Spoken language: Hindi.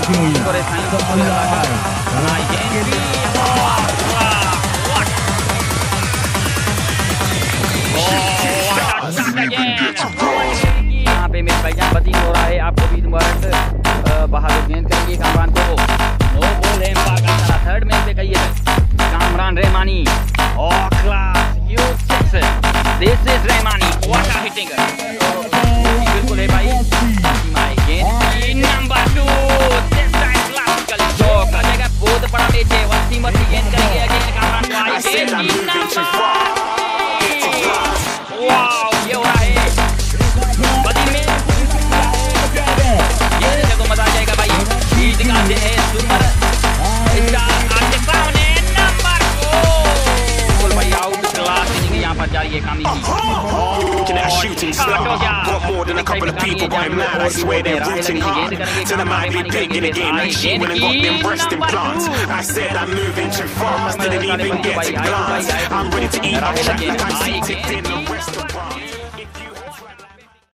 रेमानी यहाँ पे मेरे भाईजान बतीन हो रहा है, आपको भी मुबारक बहादुर गेंद करेंगे कामरान को। नो बॉल है थर्ड मैच पे कहिए। कामरान रहमानी। बहुत बड़ा मैच है वसी मती गेंद करेंगे again I said I'm moving too far. It's a loss. ये हो रहा है बदी में ये देखो मज़ा आ जाएगा भाई ये दिखाते हैं सुपर स्टार आपके सामने नंबर गोल भाई आउट क्लास यहाँ पर जारी है कामी की shooting star. Got more than a couple of people, I'm mad. I swear they're rooting hard. Till I might be big in the game like she when I got them breast implants. I said I'm moving too fast, didn't even get to glance. I'm ready to eat up track like I'm seated in the